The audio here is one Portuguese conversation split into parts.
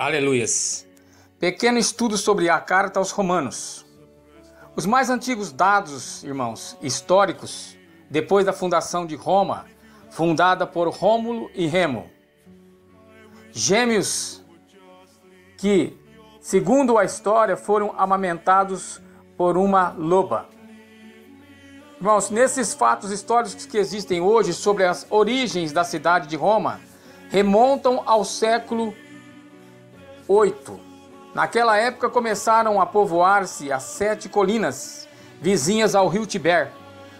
Aleluias. Pequeno estudo sobre a carta aos Romanos. Os mais antigos dados, irmãos, históricos, depois da fundação de Roma, fundada por Rômulo e Remo, gêmeos que, segundo a história, foram amamentados por uma loba. Irmãos, nesses fatos históricos que existem hoje sobre as origens da cidade de Roma, remontam ao século 8. Naquela época começaram a povoar-se as sete colinas vizinhas ao rio Tiber,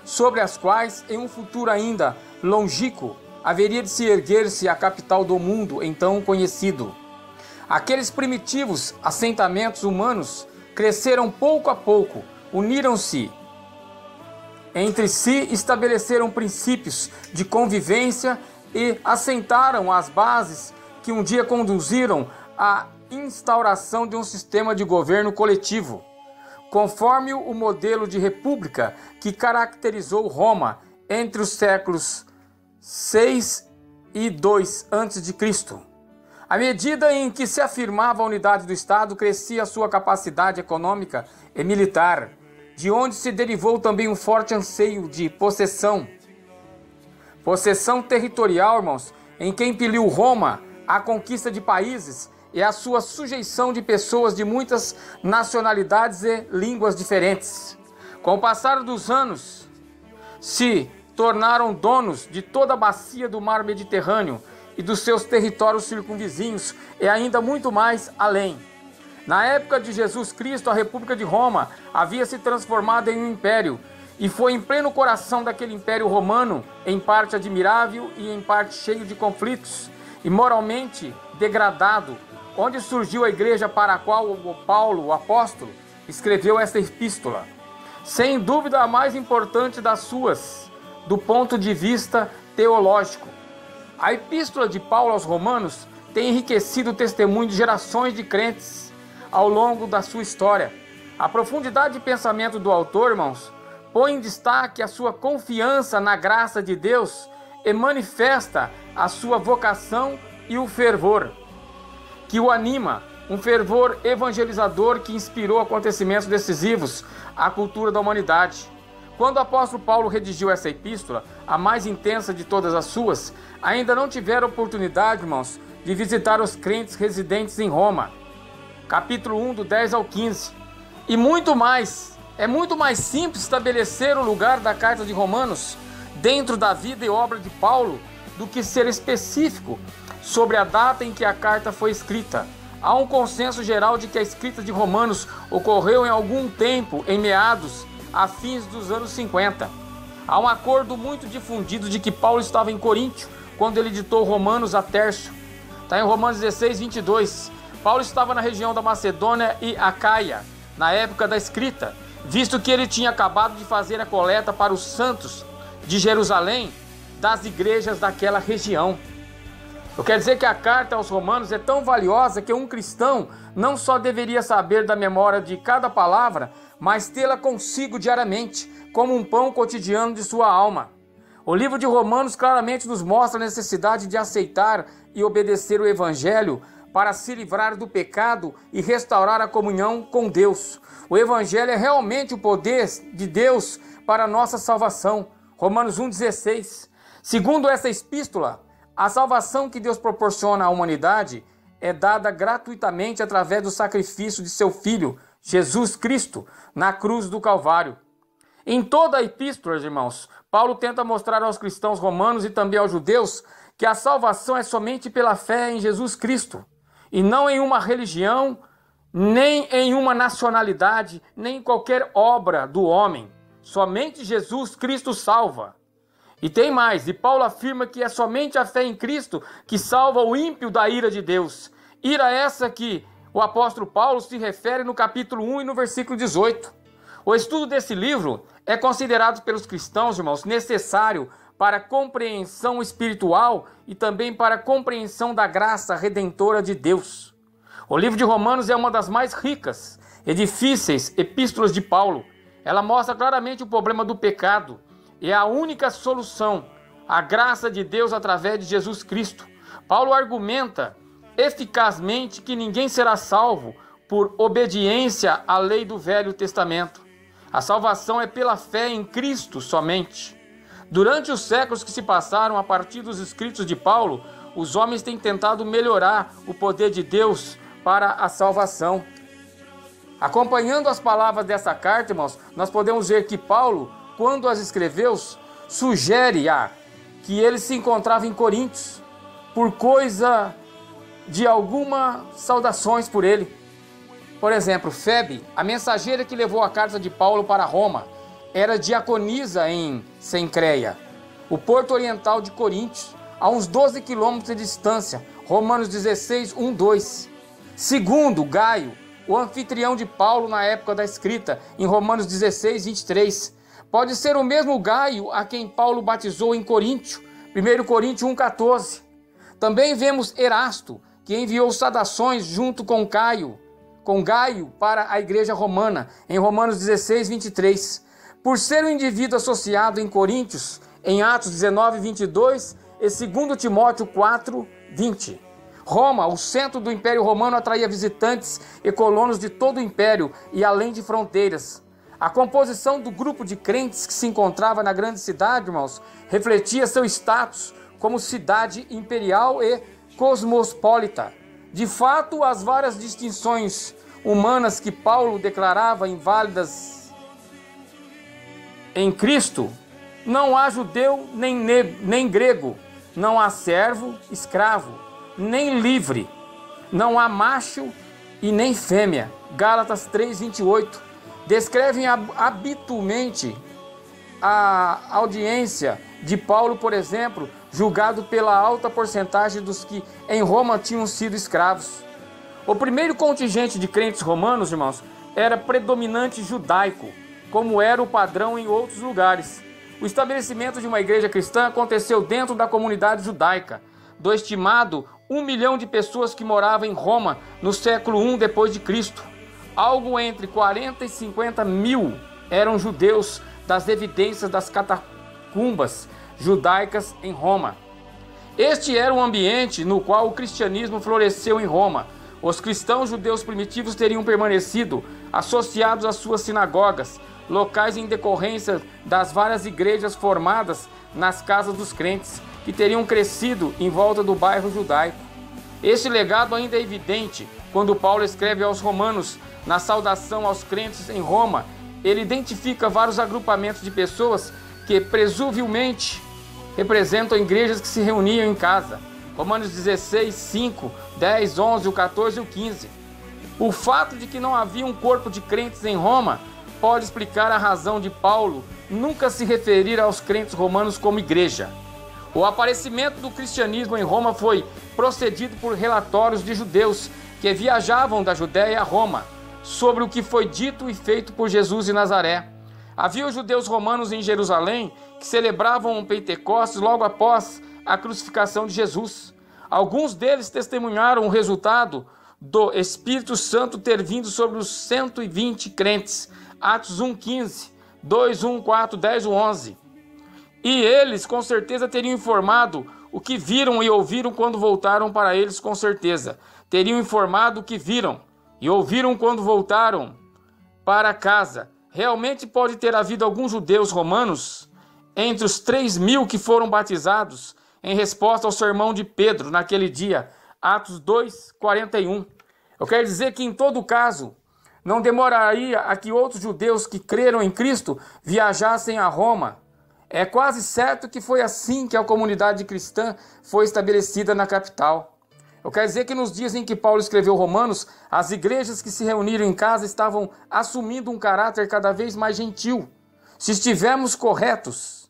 sobre as quais, em um futuro ainda longínquo, haveria de se erguer-se a capital do mundo então conhecido. Aqueles primitivos assentamentos humanos cresceram pouco a pouco, uniram-se entre si, estabeleceram princípios de convivência e assentaram as bases que um dia conduziram à instauração de um sistema de governo coletivo, conforme o modelo de república que caracterizou Roma entre os séculos 6 e 2 a.C. À medida em que se afirmava a unidade do Estado, crescia a sua capacidade econômica e militar, de onde se derivou também um forte anseio de possessão. Possessão territorial, irmãos, em que impeliu Roma à conquista de países e a sua sujeição de pessoas de muitas nacionalidades e línguas diferentes. Com o passar dos anos, se tornaram donos de toda a bacia do mar Mediterrâneo e dos seus territórios circunvizinhos e ainda muito mais além. Na época de Jesus Cristo, a República de Roma havia se transformado em um império e foi em pleno coração daquele império romano, em parte admirável e em parte cheio de conflitos e moralmente degradado, onde surgiu a igreja para a qual Paulo, o apóstolo, escreveu esta epístola. Sem dúvida a mais importante das suas, do ponto de vista teológico. A epístola de Paulo aos Romanos tem enriquecido o testemunho de gerações de crentes ao longo da sua história. A profundidade de pensamento do autor, irmãos, põe em destaque a sua confiança na graça de Deus e manifesta a sua vocação e o fervor que o anima, um fervor evangelizador que inspirou acontecimentos decisivos à cultura da humanidade. Quando o apóstolo Paulo redigiu essa epístola, a mais intensa de todas as suas, ainda não tiveram oportunidade, irmãos, de visitar os crentes residentes em Roma. Capítulo 1, do 10 ao 15. E muito mais. É muito mais simples estabelecer o lugar da carta de Romanos dentro da vida e obra de Paulo do que ser específico sobre a data em que a carta foi escrita. Há um consenso geral de que a escrita de Romanos ocorreu em algum tempo, em meados a fins dos anos 50. Há um acordo muito difundido de que Paulo estava em Coríntio quando ele ditou Romanos a Tércio. Está em Romanos 16, 22. Paulo estava na região da Macedônia e Acaia, na época da escrita, visto que ele tinha acabado de fazer a coleta para os santos de Jerusalém das igrejas daquela região. Eu quero dizer que a carta aos Romanos é tão valiosa que um cristão não só deveria saber da memória de cada palavra, mas tê-la consigo diariamente, como um pão cotidiano de sua alma. O livro de Romanos claramente nos mostra a necessidade de aceitar e obedecer o Evangelho para se livrar do pecado e restaurar a comunhão com Deus. O Evangelho é realmente o poder de Deus para a nossa salvação. Romanos 1,16. Segundo essa epístola, a salvação que Deus proporciona à humanidade é dada gratuitamente através do sacrifício de seu Filho, Jesus Cristo, na cruz do Calvário. Em toda a epístola, irmãos, Paulo tenta mostrar aos cristãos romanos e também aos judeus que a salvação é somente pela fé em Jesus Cristo, e não em uma religião, nem em uma nacionalidade, nem em qualquer obra do homem. Somente Jesus Cristo salva. E tem mais, e Paulo afirma que é somente a fé em Cristo que salva o ímpio da ira de Deus. Ira essa que o apóstolo Paulo se refere no capítulo 1 e no versículo 18. O estudo desse livro é considerado pelos cristãos, irmãos, necessário para a compreensão espiritual e também para a compreensão da graça redentora de Deus. O livro de Romanos é uma das mais ricas e difíceis epístolas de Paulo. Ela mostra claramente o problema do pecado é a única solução, a graça de Deus através de Jesus Cristo. Paulo argumenta eficazmente que ninguém será salvo por obediência à lei do Velho Testamento. A salvação é pela fé em Cristo somente. Durante os séculos que se passaram a partir dos escritos de Paulo, os homens têm tentado melhorar o poder de Deus para a salvação. Acompanhando as palavras dessa carta, irmãos, nós podemos ver que Paulo, quando as escreveu, sugere a que ele se encontrava em Coríntios por coisa de algumas saudações por ele. Por exemplo, Febe, a mensageira que levou a carta de Paulo para Roma, era diaconisa em Sencreia, o porto oriental de Coríntios, a uns 12 quilômetros de distância. Romanos 16, 1, 2. Segundo, Gaio, o anfitrião de Paulo na época da escrita, em Romanos 16, 23. Pode ser o mesmo Gaio a quem Paulo batizou em Coríntio, 1 Coríntios 1,14. Também vemos Erasto, que enviou saudações junto com Caio, com Gaio para a igreja romana, em Romanos 16, 23. Por ser um indivíduo associado em Coríntios, em Atos 19, 22 e 2 Timóteo 4, 20. Roma, o centro do Império Romano, atraía visitantes e colonos de todo o império e além de fronteiras. A composição do grupo de crentes que se encontrava na grande cidade, irmãos, refletia seu status como cidade imperial e cosmopolita. De fato, as várias distinções humanas que Paulo declarava inválidas em Cristo, não há judeu nem, nem grego, não há servo, escravo, nem livre, não há macho e nem fêmea. Gálatas 3:28 descrevem habitualmente a audiência de Paulo, por exemplo, julgado pela alta porcentagem dos que em Roma tinham sido escravos. O primeiro contingente de crentes romanos, irmãos, era predominante judaico, como era o padrão em outros lugares. O estabelecimento de uma igreja cristã aconteceu dentro da comunidade judaica, do estimado um milhão de pessoas que moravam em Roma no século I depois de Cristo. Algo entre 40 e 50 mil eram judeus das evidências das catacumbas judaicas em Roma. Este era o ambiente no qual o cristianismo floresceu em Roma. Os cristãos judeus primitivos teriam permanecido associados às suas sinagogas, locais em decorrência das várias igrejas formadas nas casas dos crentes, que teriam crescido em volta do bairro judaico. Este legado ainda é evidente quando Paulo escreve aos Romanos na saudação aos crentes em Roma, ele identifica vários agrupamentos de pessoas que presumivelmente representam igrejas que se reuniam em casa. Romanos 16, 5, 10, 11, o 14 e o 15. O fato de que não havia um corpo de crentes em Roma pode explicar a razão de Paulo nunca se referir aos crentes romanos como igreja. O aparecimento do cristianismo em Roma foi procedido por relatórios de judeus que viajavam da Judéia a Roma sobre o que foi dito e feito por Jesus em Nazaré. Havia os judeus romanos em Jerusalém que celebravam o Pentecostes logo após a crucificação de Jesus. Alguns deles testemunharam o resultado do Espírito Santo ter vindo sobre os 120 crentes. Atos 1:15, 2, 1, 4, 10, 11. E eles com certeza teriam informado o que viram e ouviram quando voltaram para eles com certeza. Teriam informado o que viram e ouviram quando voltaram para casa. Realmente pode ter havido alguns judeus romanos entre os três mil que foram batizados em resposta ao sermão de Pedro naquele dia, Atos 2, 41. Eu quero dizer que em todo caso, não demoraria a que outros judeus que creram em Cristo viajassem a Roma. É quase certo que foi assim que a comunidade cristã foi estabelecida na capital. Eu quero dizer que nos dias em que Paulo escreveu Romanos, as igrejas que se reuniram em casa estavam assumindo um caráter cada vez mais gentil. Se estivermos corretos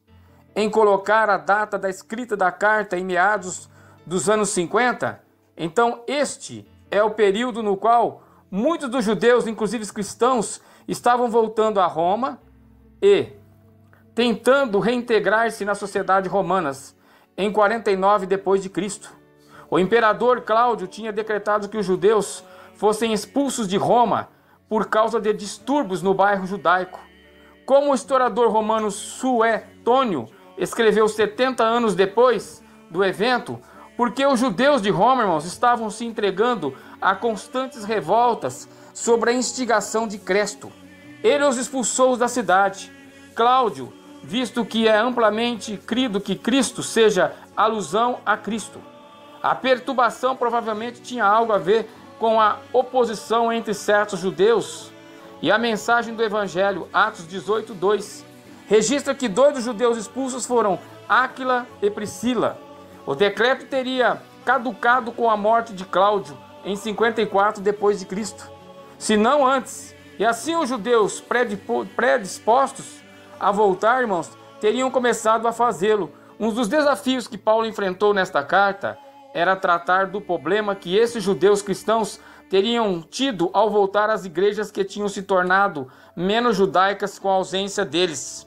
em colocar a data da escrita da carta em meados dos anos 50, então este é o período no qual muitos dos judeus, inclusive os cristãos, estavam voltando a Roma e tentando reintegrar-se na sociedade romanas em 49 depois de Cristo. O imperador Cláudio tinha decretado que os judeus fossem expulsos de Roma por causa de distúrbios no bairro judaico. Como o historiador romano Suetônio escreveu 70 anos depois do evento, porque os judeus de Roma, irmãos, estavam se entregando a constantes revoltas sobre a instigação de Cresto. Ele os expulsou da cidade. Cláudio, visto que é amplamente crido que Cristo seja alusão a Cristo. A perturbação provavelmente tinha algo a ver com a oposição entre certos judeus e a mensagem do Evangelho, Atos 18, 2, registra que dois dos judeus expulsos foram Áquila e Priscila. O decreto teria caducado com a morte de Cláudio em 54 depois de Cristo, se não antes. E assim os judeus predispostos a voltar, irmãos, teriam começado a fazê-lo. Um dos desafios que Paulo enfrentou nesta carta era tratar do problema que esses judeus cristãos teriam tido ao voltar às igrejas que tinham se tornado menos judaicas com a ausência deles.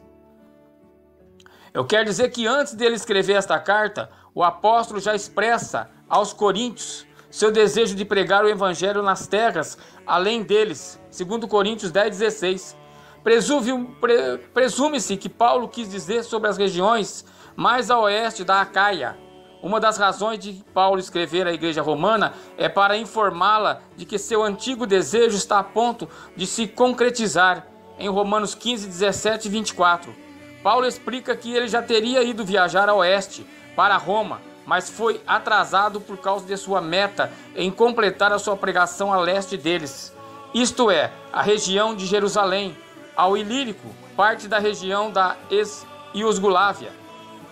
Eu quero dizer que antes dele escrever esta carta, o apóstolo já expressa aos coríntios seu desejo de pregar o evangelho nas terras além deles, segundo Coríntios 10:16. Presume-se que Paulo quis dizer sobre as regiões mais a oeste da Acaia, uma das razões de Paulo escrever à igreja romana é para informá-la de que seu antigo desejo está a ponto de se concretizar em Romanos 15, 17 e 24. Paulo explica que ele já teria ido viajar a oeste, para Roma, mas foi atrasado por causa de sua meta em completar a sua pregação a leste deles, isto é, a região de Jerusalém, ao Ilírico, parte da região da ex-Iusgulávia.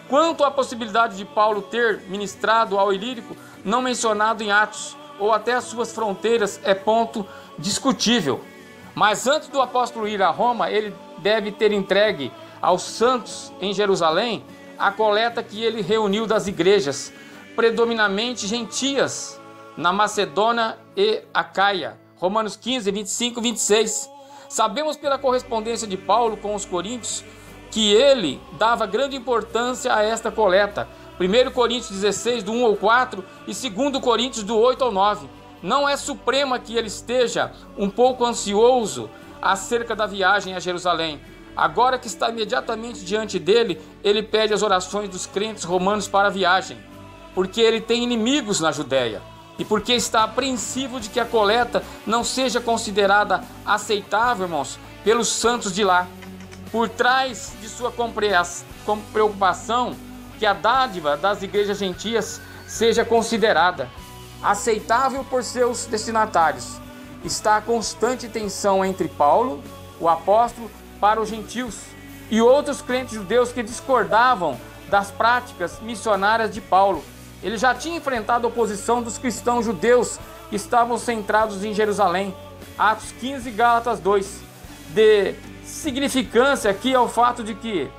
Quanto à possibilidade de Paulo ter ministrado ao Ilírico, não mencionado em Atos, ou até as suas fronteiras, é ponto discutível. Mas antes do apóstolo ir a Roma, ele deve ter entregue aos santos em Jerusalém a coleta que ele reuniu das igrejas, predominantemente gentias, na Macedônia e Acaia. Romanos 15, 25 e 26. Sabemos pela correspondência de Paulo com os coríntios que ele dava grande importância a esta coleta. 1 Coríntios 16, do 1 ao 4 e 2 Coríntios do 8 ao 9. Não é suprema que ele esteja um pouco ansioso acerca da viagem a Jerusalém. Agora que está imediatamente diante dele, ele pede as orações dos crentes romanos para a viagem, porque ele tem inimigos na Judéia e porque está apreensivo de que a coleta não seja considerada aceitável, irmãos, pelos santos de lá. Por trás de sua preocupação que a dádiva das igrejas gentias seja considerada aceitável por seus destinatários, está a constante tensão entre Paulo, o apóstolo, para os gentios e outros crentes judeus que discordavam das práticas missionárias de Paulo. Ele já tinha enfrentado a oposição dos cristãos judeus que estavam centrados em Jerusalém. Atos 15, Gálatas 2. De significância aqui é o fato de que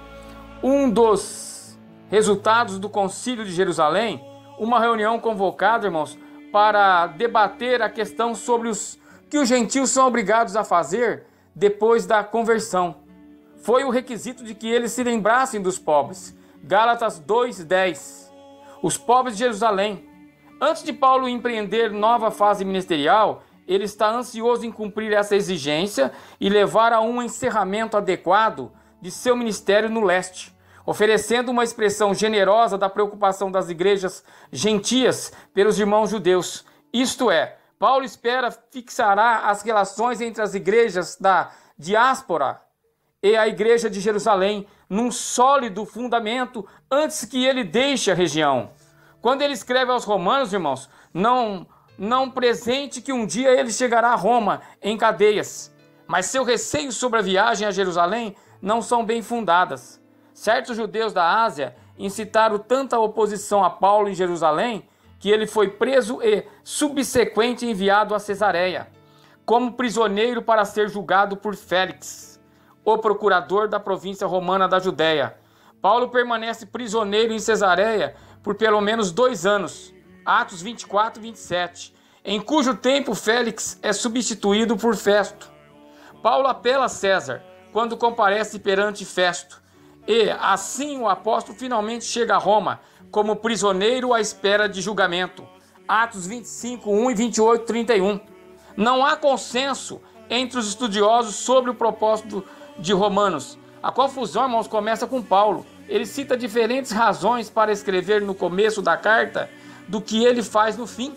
um dos resultados do Concílio de Jerusalém, uma reunião convocada, irmãos, para debater a questão sobre os que os gentios são obrigados a fazer depois da conversão. Foi o requisito de que eles se lembrassem dos pobres. Gálatas 2:10. Os pobres de Jerusalém. Antes de Paulo empreender nova fase ministerial, ele está ansioso em cumprir essa exigência e levar a um encerramento adequado de seu ministério no leste, oferecendo uma expressão generosa da preocupação das igrejas gentias pelos irmãos judeus. Isto é, Paulo espera fixará as relações entre as igrejas da diáspora e a igreja de Jerusalém num sólido fundamento antes que ele deixe a região. Quando ele escreve aos romanos, irmãos, não não presente que um dia ele chegará a Roma em cadeias, mas seu receio sobre a viagem a Jerusalém não são bem fundadas. Certos judeus da Ásia incitaram tanta oposição a Paulo em Jerusalém que ele foi preso e subsequente enviado a Cesareia, como prisioneiro para ser julgado por Félix, o procurador da província romana da Judéia. Paulo permanece prisioneiro em Cesareia por pelo menos dois anos, Atos 24 e 27, em cujo tempo Félix é substituído por Festo. Paulo apela a César quando comparece perante Festo, e assim o apóstolo finalmente chega a Roma como prisioneiro à espera de julgamento. Atos 25, 1 e 28, 31. Não há consenso entre os estudiosos sobre o propósito de Romanos. A confusão, irmãos, começa com Paulo. Ele cita diferentes razões para escrever no começo da carta do que ele faz no fim.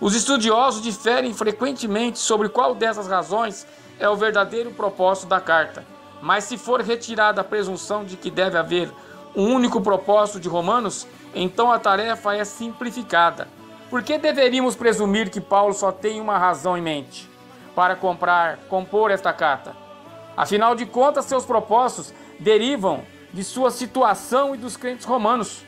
Os estudiosos diferem frequentemente sobre qual dessas razões é o verdadeiro propósito da carta. Mas se for retirada a presunção de que deve haver um único propósito de Romanos, então a tarefa é simplificada. Por que deveríamos presumir que Paulo só tem uma razão em mente para comprar, compor esta carta? Afinal de contas, seus propósitos derivam de sua situação e dos crentes romanos.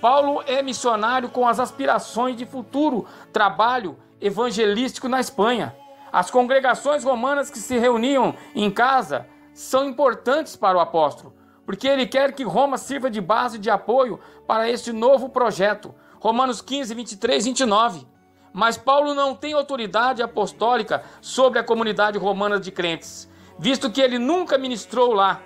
Paulo é missionário com as aspirações de futuro trabalho evangelístico na Espanha. As congregações romanas que se reuniam em casa são importantes para o apóstolo, porque ele quer que Roma sirva de base de apoio para este novo projeto. Romanos 15, 23, 29. Mas Paulo não tem autoridade apostólica sobre a comunidade romana de crentes, visto que ele nunca ministrou lá.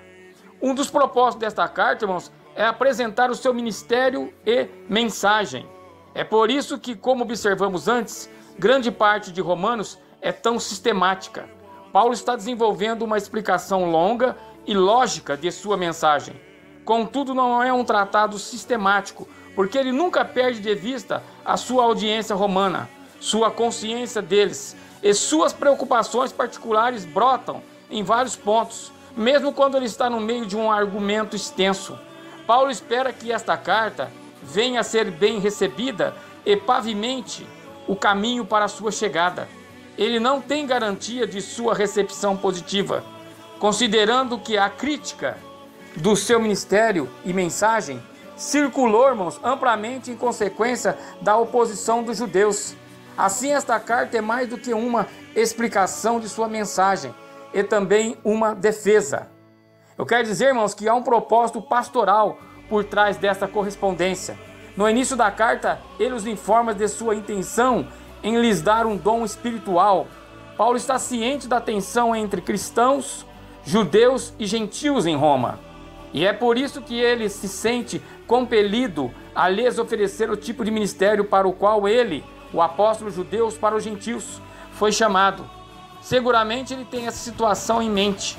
Um dos propósitos desta carta, irmãos, é apresentar o seu ministério e mensagem. É por isso que, como observamos antes, grande parte de Romanos é tão sistemática. Paulo está desenvolvendo uma explicação longa e lógica de sua mensagem. Contudo, não é um tratado sistemático, porque ele nunca perde de vista a sua audiência romana, sua consciência deles e suas preocupações particulares brotam em vários pontos, mesmo quando ele está no meio de um argumento extenso. Paulo espera que esta carta venha a ser bem recebida e pavimente o caminho para a sua chegada. Ele não tem garantia de sua recepção positiva, considerando que a crítica do seu ministério e mensagem circulou, irmãos, amplamente em consequência da oposição dos judeus. Assim, esta carta é mais do que uma explicação de sua mensagem, e também uma defesa. Eu quero dizer, irmãos, que há um propósito pastoral por trás dessa correspondência. No início da carta, ele os informa de sua intenção em lhes dar um dom espiritual. Paulo está ciente da tensão entre cristãos, judeus e gentios em Roma. E é por isso que ele se sente compelido a lhes oferecer o tipo de ministério para o qual ele, o apóstolo judeus para os gentios, foi chamado. Seguramente ele tem essa situação em mente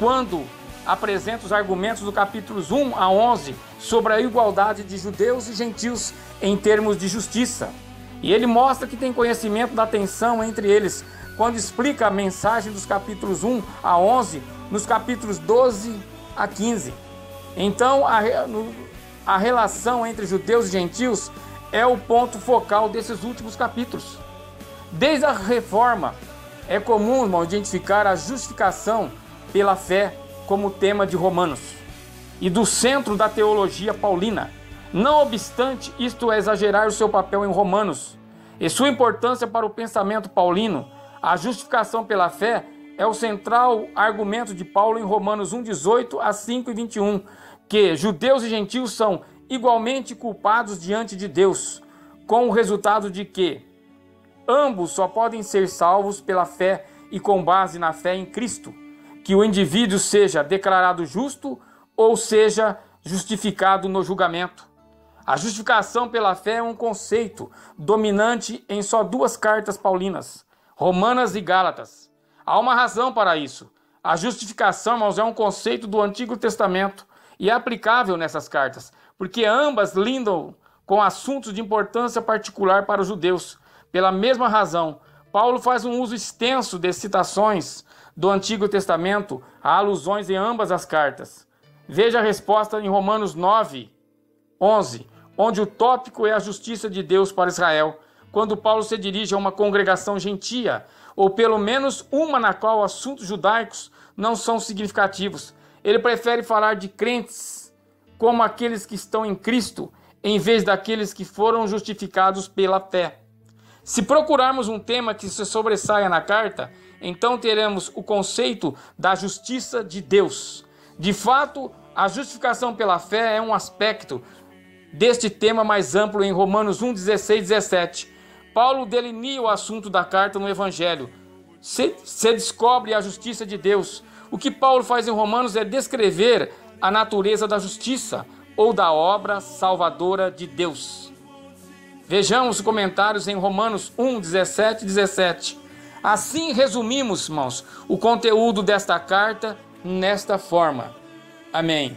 quando apresenta os argumentos do capítulos 1 a 11 sobre a igualdade de judeus e gentios em termos de justiça. E ele mostra que tem conhecimento da tensão entre eles quando explica a mensagem dos capítulos 1 a 11 nos capítulos 12 a 15. Então, a, a relação entre judeus e gentios é o ponto focal desses últimos capítulos. Desde a reforma, é comum, irmão, identificar a justificação pela fé como tema de Romanos e do centro da teologia paulina. Não obstante, isto é exagerar o seu papel em Romanos e sua importância para o pensamento paulino. A justificação pela fé é o central argumento de Paulo em Romanos 1, 18 a 5 e 21, que judeus e gentios são igualmente culpados diante de Deus, com o resultado de que Ambos só podem ser salvos pela fé e com base na fé em Cristo, que o indivíduo seja declarado justo ou seja justificado no julgamento. A justificação pela fé é um conceito dominante em só duas cartas paulinas, Romanas e Gálatas. Há uma razão para isso. A justificação, irmãos, é um conceito do Antigo Testamento e é aplicável nessas cartas, porque ambas lidam com assuntos de importância particular para os judeus, pela mesma razão, Paulo faz um uso extenso de citações do Antigo Testamento a alusões em ambas as cartas. Veja a resposta em Romanos 9, 11, onde o tópico é a justiça de Deus para Israel, quando Paulo se dirige a uma congregação gentia, ou pelo menos uma na qual assuntos judaicos não são significativos. Ele prefere falar de crentes como aqueles que estão em Cristo, em vez daqueles que foram justificados pela fé. Se procurarmos um tema que se sobressaia na carta, então teremos o conceito da justiça de Deus. De fato, a justificação pela fé é um aspecto deste tema mais amplo em Romanos 1, 16 17. Paulo delinea o assunto da carta no Evangelho. Se, se descobre a justiça de Deus. O que Paulo faz em Romanos é descrever a natureza da justiça ou da obra salvadora de Deus. Vejamos os comentários em Romanos 1, 17 e 17. Assim resumimos, irmãos, o conteúdo desta carta nesta forma. Amém.